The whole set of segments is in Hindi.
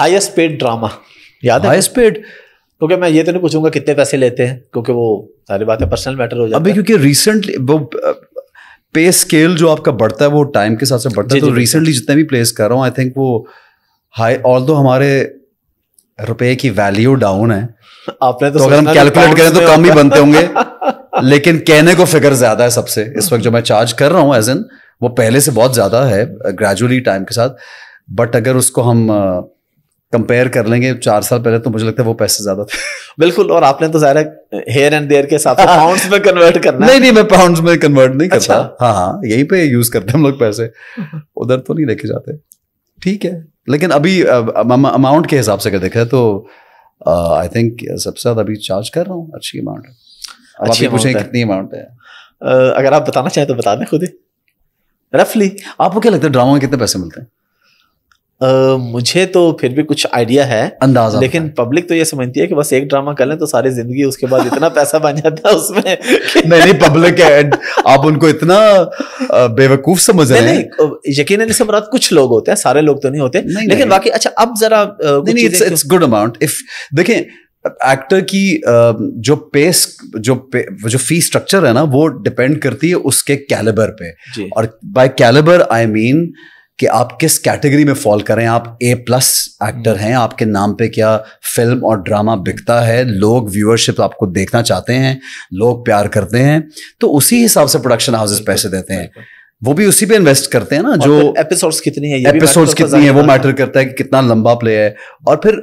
हाईएस्ट पेड ड्रामा याद है? हाईएस्ट पेड क्योंकि मैं ये तो नहीं पूछूँगा कितने पैसे लेते हैं क्योंकि वो सारी बातें पर्सनल मैटर हो जाती अभी क्योंकि रिसेंटली वो पे स्केल जो आपका बढ़ता है वो टाइम के साथ से बढ़ता है तो रिसेंटली जितने भी प्लेस कर रहा हूँ आई थिंक वो हाई ऑल दो हमारे रुपए की वैल्यू डाउन है आपने तो, तो अगर हम कैलकुलेट करें तो कम ही बनते होंगे लेकिन कहने को फिगर ज़्यादा है सबसे। इस वक्त जो मैं चार्ज कर रहा हूँ एज एन वो पहले से बहुत ज़्यादा है ग्रेजुअली टाइम के साथ बट अगर उसको हम कंपेयर कर लेंगे चार साल पहले तो मुझे लगता है वो पैसे ज़्यादा थे। बिल्कुल और आपने तो ज़ाहिर हेयर एंड देयर के हिसाब से पाउंड्स में कन्वर्ट करना नहीं नहीं मैं पाउंड्स में कन्वर्ट नहीं करता। अच्छा। हाँ हाँ यहीं पे यूज़ करते हम लोग पैसे। उधर तो नहीं लेके जाते। ठीक है लेकिन अभी अमाउंट के हिसाब से अगर देखा तो आई थिंक सबसे ज़्यादा अभी चार्ज कर रहा हूँ अच्छी अमाउंट है। अच्छी पूछें कितनी अमाउंट है। अगर आप बताना चाहें तो बता दें खुद ही। रफली आपको क्या लगता है ड्रामा में कितने पैसे मिलते हैं? मुझे तो फिर भी कुछ आइडिया है अंदाज़ा लेकिन पब्लिक तो ये समझती है कि बस एक ड्रामा कर लें तो सारी ज़िंदगी उसके बाद इतना पैसा बन जाता है उसमें नहीं नहीं पब्लिक है आप उनको इतना बेवकूफ़ समझ रहे हैं। नहीं यकीन सब रात कुछ लोग होते हैं सारे लोग तो नहीं होते नहीं, लेकिन बाकी अच्छा अब जरा इट्स गुड अमाउंट इफ़ देखें एक्टर की जो पेस जो पे, जो फ़ी स्ट्रक्चर है ना वो डिपेंड करती है उसके कैलिबर पे। और बाय कैलिबर आई मीन कि आप किस कैटेगरी में फॉल करें आप ए प्लस एक्टर हैं आपके नाम पे क्या फ़िल्म और ड्रामा बिकता है? लोग व्यूअरशिप आपको देखना चाहते हैं लोग प्यार करते हैं तो उसी हिसाब से प्रोडक्शन हाउसेस पैसे देते हैं। वो भी उसी पे इन्वेस्ट करते हैं ना जो एपिसोड्स कितनी है एपिसोड्स कितनी है वो मैटर करता है कि कितना लंबा प्ले है। और फिर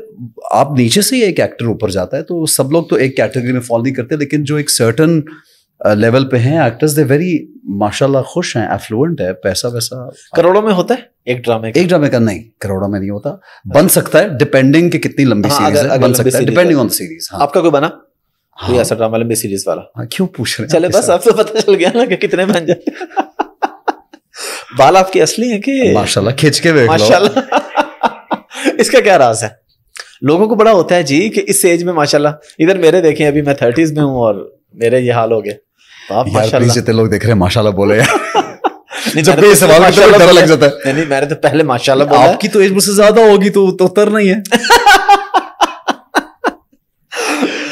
आप नीचे से ही एक एक्टर ऊपर जाता है तो सब लोग तो एक कैटेगरी में फॉल नहीं करते लेकिन जो एक सर्टन लेवल पे हैं एक्टर्स दे वेरी माशाल्लाह खुश हैं एफ्लुएंट है पैसा वैसा। करोड़ों में होता है? एक ड्रामे का? एक ड्रामे का नहीं करोड़ों में नहीं होता। बन सकता है डिपेंडिंग कि कितनी लंबी हाँ, सीरीज़ अगर- है बन सकता है डिपेंडिंग ऑन सीरीज़ हाँ। आपका कोई बना? कोई हाँ, ऐसा ड्रामा लंबी सीरीज़ वाला? हाँ, क्यों पूछ रहे हैं चले बस? आपको पता चल गया ना कि कितने बन जाते बाल आपके असली हैं कि माशाल्लाह खींच के माशाल्लाह। इसका क्या राज है? लोगों को बड़ा होता है जी कि इस एज में माशाल्लाह इधर मेरे देखें अभी मैं थर्टीज में हूँ और मेरे ये हाल हो गए। प्लीज़ जितने लोग देख रहे हैं माशाल्लाह बोले। यार नहीं, जब ये तो सवाल हैं, माशाल्लाह डर लग जाता है। नहीं मैंने तो पहले माशाल्लाह बोला। आपकी तो एज मुझसे ज़्यादा होगी तो तो उतर नहीं है।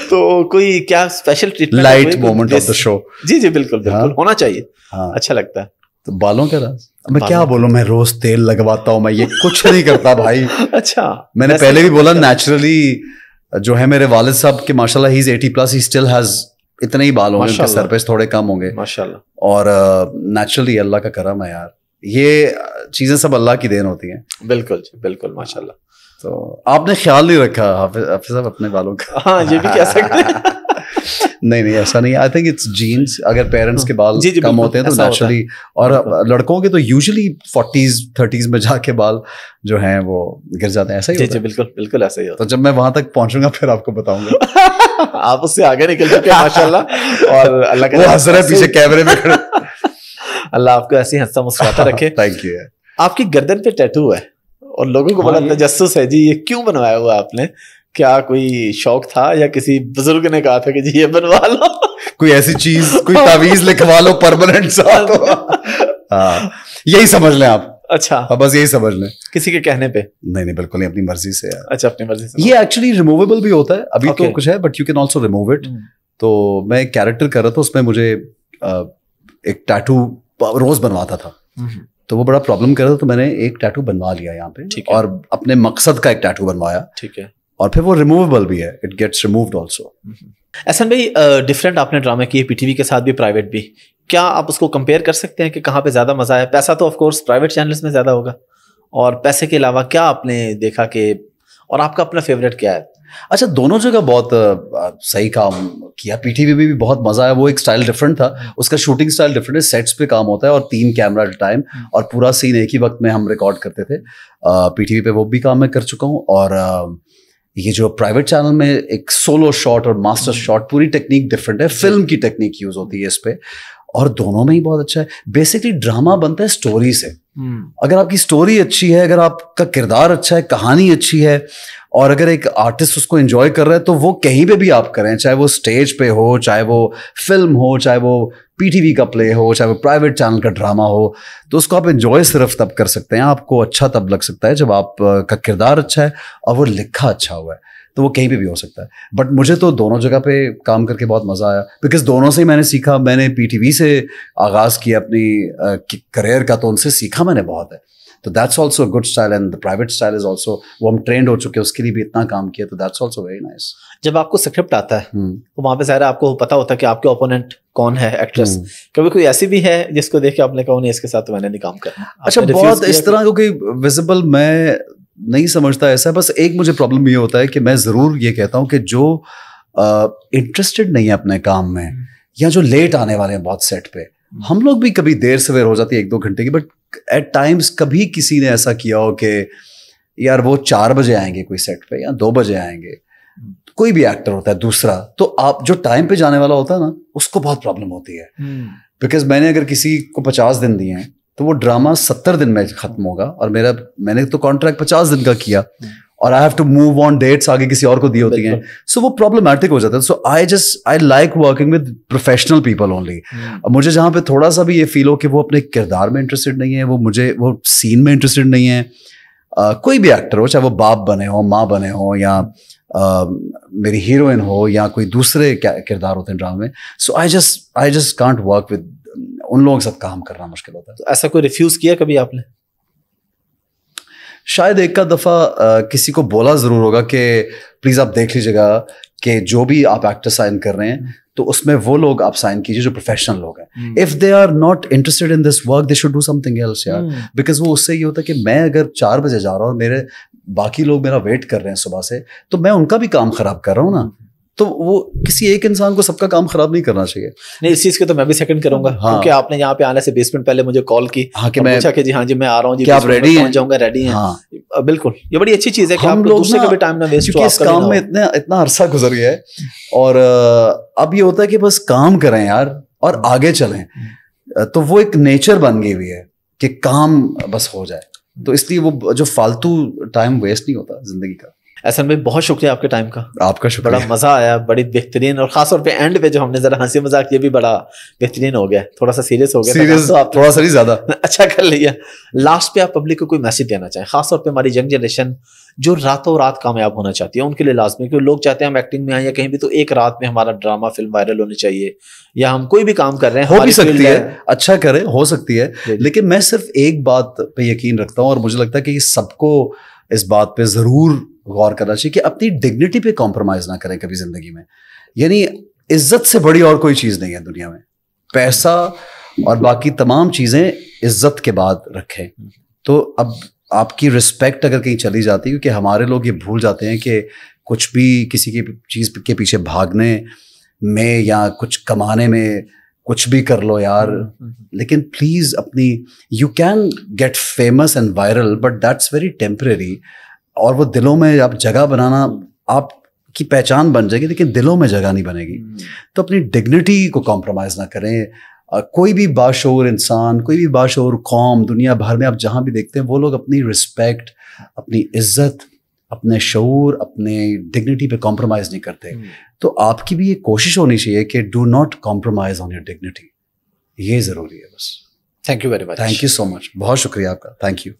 तो कोई क्या special treatment light moment of the show जी जी बिल्कुल बिल्कुल हाँ। होना चाहिए। हाँ। अच्छा लगता है। तो बालों का राज। मैं क्या। बोलूँ मैं रोज तेल लगवाता हूँ मैं ये कुछ नहीं करता भाई। अच्छा मैंने पहले भी बोला नेचुरली जो है मेरे वालिद साहब के माशाल्लाह he is 80 plus he still has इतने ही बाल होंगे उनके सर पे थोड़े कम होंगे। माशाल्लाह। और नेचुरली अल्लाह का करम है यार। ये चीज़ें सब अल्लाह की देन होती हैं। बिल्कुल जी बिल्कुल माशाल्लाह। तो आपने ख्याल नहीं रखा हाफिज हाफिज साहब अपने बालों का। हाँ ये भी कह सकते हैं। नहीं नहीं ऐसा नहीं। आई थिंक इट्स जीन्स अगर पेरेंट्स के बाल जी, जी, कम होते हैं तो होता। नेचुरली और लड़कों के तो यूजुअली फोर्टीज थर्टीज में जाके बाल जो हैं वो गिर जाते हैं ऐसा ही जी होता जी है। बिल्कुल बिल्कुल ऐसा ही तो जब मैं वहाँ तक पहुंचूँगा फिर आपको बताऊँगा। आप उससे आगे निकल चुके हैं माशाल्लाह। और अल्लाह वो हंस रहे हैं पीछे कैमरे में खड़े। अल्लाह आपको ऐसी हंसता मुस्कुराता रखे। थैंक यू आपकी गर्दन पे टैटू है। और लोगों को हाँ, बड़ा तजस्सुस है जी ये क्यों बनवाया हुआ आपने? क्या कोई शौक था या किसी बुज़ुर्ग ने कहा था कि जी ये बनवा लो? कोई ऐसी चीज़ कोई तावीज लिखवा लो परमानेंट सा तो। हाँ यही समझ लें आप। अच्छा। अब बस यही समझ लें। किसी के कहने पे? नहीं नहीं बिल्कुल नहीं अपनी मर्ज़ी से यार। अच्छा अपनी मर्ज़ी से। ये एक्चुअली रिमूवेबल भी होता है अभी okay. तो कुछ है but you can also remove it तो मैं एक कैरेक्टर कर रहा था उसमें मुझे एक टैटू रोज बनवाता था। हम्म, तो वो बड़ा प्रॉब्लम कर रहा था तो मैंने एक टैटू बनवा लिया यहाँ पे और अपने मकसद का एक टैटू बनवाया। ठीक है। और फिर वो रिमूवेबल भी है it gets removed also Ehsan भाई डिफरेंट आपने ड्रामे किए पीटीवी के साथ भी प्राइवेट भी। क्या आप उसको कंपेयर कर सकते हैं कि कहाँ पे ज़्यादा मज़ा है पैसा तो ऑफकोर्स प्राइवेट चैनल्स में ज़्यादा होगा। और पैसे के अलावा क्या आपने देखा कि और आपका अपना फेवरेट क्या है? अच्छा दोनों जगह बहुत सही काम किया। पीटीवी में भी बहुत मज़ा आया। वो एक स्टाइल डिफरेंट था। उसका शूटिंग स्टाइल डिफरेंट है। सेट्स पे काम होता है और तीन कैमरा एट टाइम और पूरा सीन एक ही वक्त में हम रिकॉर्ड करते थे। पीटीवी पे वो भी काम मैं कर चुका हूँ और ये जो प्राइवेट चैनल में एक सोलो शॉट और मास्टर शॉट पूरी टेक्निक डिफरेंट है। फ़िल्म की टेक्निक यूज़ होती है इस पर और दोनों में ही बहुत अच्छा है। बेसिकली ड्रामा बनता है स्टोरी से। अगर आपकी स्टोरी अच्छी है अगर आपका किरदार अच्छा है कहानी अच्छी है और अगर एक आर्टिस्ट उसको एंजॉय कर रहा है तो वो कहीं पे भी आप करें, चाहे वो स्टेज पे हो, चाहे वो फ़िल्म हो, चाहे वो पीटीवी का प्ले हो, चाहे वो प्राइवेट चैनल का ड्रामा हो तो उसको आप एंजॉय सिर्फ़ तब कर सकते हैं, आपको अच्छा तब लग सकता है जब आप का किरदार अच्छा है और वो लिखा अच्छा हुआ है तो वो कहीं पे भी हो सकता है। बट मुझे तो दोनों जगह पे काम करके बहुत मज़ा आया बिकॉज़ दोनों से ही मैंने सीखा, मैंने पीटीवी से आगाज़ किया अपनी करियर का तो उनसे सीखा मैंने बहुत है। तो that's also good style and the private style is also वो हम ट्रेंड हो चुके हैं उसके लिए भी इतना काम किया तो दैट्स ऑल्सो वेरी नाइस जब आपको स्क्रिप्ट आता है हम्म। तो वहाँ पे ज़ाहिर आपको पता होता है कि आपके ओपोनेंट कौन है एक्ट्रेस हम्म। कभी कोई ऐसी भी है जिसको देख के आपने कहा नहीं इसके साथ तो मैंने नहीं काम करना अच्छा बहुत इस तरह क्योंकि विजिबल मैं नहीं समझता ऐसा बस एक मुझे प्रॉब्लम ये होता है कि मैं ज़रूर ये कहता हूँ कि जो इंटरेस्टेड नहीं है अपने काम में हम्म। या जो लेट आने वाले हैं बहुत सेट पे हम लोग भी कभी देर सवेर हो जाती है एक दो घंटे की बट एट टाइम्स कभी किसी ने ऐसा किया हो कि यार वो चार बजे आएँगे कोई सेट पे या दो बजे आएँगे कोई भी एक्टर होता है दूसरा तो आप जो टाइम पे जाने वाला होता है ना उसको बहुत प्रॉब्लम होती है बिकॉज़ hmm. मैंने अगर किसी को पचास दिन दिए हैं तो वो ड्रामा सत्तर दिन में खत्म होगा और मेरा मैंने तो कॉन्ट्रैक्ट पचास दिन का किया हम्म। और I have to move on dates आगे किसी और को दी होती हैं। सो so, वो प्रॉब्लमैटिक हो जाता है। So I just I like working with professional people only मुझे जहाँ पे थोड़ा सा भी ये फील हो कि वो अपने किरदार में इंटरेस्टेड नहीं है वो मुझे वो सीन में इंटरेस्टेड नहीं है। uh, कोई भी एक्टर हो चाहे वो बाप बने हो माँ बने हो या uh, मेरी हीरोइन हो या कोई दूसरे किरदार होते हैं ड्रामा में। So I just I just can't work with उन लोगों के साथ काम करना मुश्किल होता है। तो ऐसा कोई रिफ्यूज किया कभी आपने? शायद एक का दफ़ा किसी को बोला ज़रूर होगा कि प्लीज़ आप देख लीजिएगा कि जो भी आप एक्टर साइन कर रहे हैं तो उसमें वो लोग आप साइन कीजिए जो प्रोफेशनल लोग हैं। If they are not interested in this work they should do something else यार। Because hmm. वो उससे ये होता है कि मैं अगर चार बजे जा रहा हूँ मेरे बाकी लोग मेरा वेट कर रहे हैं सुबह से तो मैं उनका भी काम खराब कर रहा हूँ ना। तो वो किसी एक इंसान को सबका काम खराब नहीं करना चाहिए। नहीं इस चीज़ के तो मैं भी सेकंड करूँगा हाँ। क्योंकि आपने यहाँ पे आने से बीस मिनट पहले मुझे कॉल की हाँ कि मैं पूछा कि जी हाँ जी मैं आ रहा हूँ जी क्या आप रेडी हैं? जाऊँगा रेडी हैं। हाँ। बिल्कुल ये बड़ी अच्छी चीज़ है कि हम लोग दूसरे का भी टाइम ना वेस्ट इस काम में इतने इतना अरसा गुजर गया है और अब ये होता है कि बस काम करें यार और आगे चलें। तो वो एक नेचर बन गई हुई है कि काम बस हो जाए। तो इसलिए वो जो फालतू टाइम वेस्ट नहीं होता ज़िंदगी का। एहसन भाई बहुत शुक्रिया आपके टाइम का। आपका शुक्रिया। बड़ा मज़ा आया बड़ी बेहतरीन और खासतौर पे एंड पे जो हमने जरा हँसी मज़ाक ये भी बड़ा बेहतरीन हो गया। थोड़ा सा सीरियस हो गया सीरियस तो आप थोड़ा सा ज़्यादा। अच्छा कर लिया। लास्ट पे आप पब्लिक को कोई मैसेज देना चाहें खासतौर पे हमारी यंग जनरेशन जो रातों रात कामयाब होना चाहती है उनके लिए लाजमी क्योंकि लोग चाहते हैं हम एक्टिंग में आए या कहीं भी तो एक रात में हमारा ड्रामा फ़िल्म वायरल होनी चाहिए या हम कोई भी काम कर रहे हैं हो भी सकती है। अच्छा करें हो सकती है लेकिन मैं सिर्फ़ एक बात पे यकीन रखता हूँ और मुझे लगता है कि सबको इस बात पे ज़रूर गौर करना चाहिए कि अपनी डिग्निटी पे कॉम्प्रोमाइज ना करें कभी ज़िंदगी में। यानी इज़्ज़त से बड़ी और कोई चीज़ नहीं है दुनिया में। पैसा और बाकी तमाम चीज़ें इज़्ज़त के बाद रखें। तो अब आपकी रिस्पेक्ट अगर कहीं चली जाती है क्योंकि हमारे लोग ये भूल जाते हैं कि कुछ भी किसी की चीज़ के पीछे भागने में या कुछ कमाने में कुछ भी कर लो यार। हम्म, हम्म, हम्म। लेकिन प्लीज़ अपनी you can get famous and viral but that's very temporary और वो दिलों में आप जगह बनाना आप की पहचान बन जाएगी लेकिन दिलों में जगह नहीं बनेगी। तो अपनी डिग्निटी को कॉम्प्रोमाइज़ ना करें। कोई भी बाशोर इंसान कोई भी बाशोर कौम दुनिया भर में आप जहाँ भी देखते हैं वो लोग अपनी रिस्पेक्ट अपनी इज़्ज़त अपने शूर अपने डिग्निटी पे कॉम्प्रोमाइज़ नहीं करते। तो आपकी भी ये कोशिश होनी चाहिए कि do not compromise on your dignity ये ज़रूरी है बस। Thank you very much thank you so much बहुत शुक्रिया आपका। Thank you